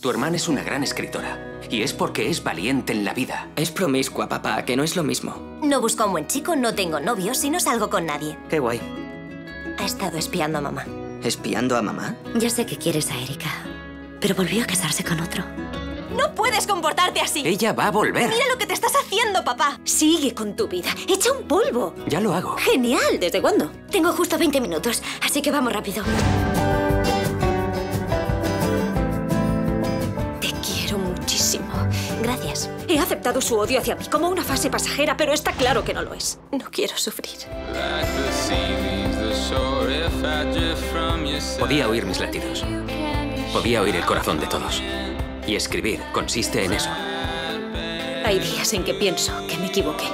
Tu hermana es una gran escritora. Y es porque es valiente en la vida. Es promiscua, papá, que no es lo mismo. No busco a un buen chico, no tengo novios y no salgo con nadie. Qué guay. Ha estado espiando a mamá. ¿Espiando a mamá? Ya sé que quieres a Erika, pero volvió a casarse con otro. ¡No puedes comportarte así! Ella va a volver. ¡Mira lo que te estás haciendo, papá! Sigue con tu vida. Echa un polvo. Ya lo hago. ¡Genial! ¿Desde cuándo? Tengo justo 20 minutos, así que vamos rápido. Muchísimo. Gracias. He aceptado su odio hacia mí como una fase pasajera, pero está claro que no lo es. No quiero sufrir. Podía oír mis latidos. Podía oír el corazón de todos. Y escribir consiste en eso. Hay días en que pienso que me equivoqué.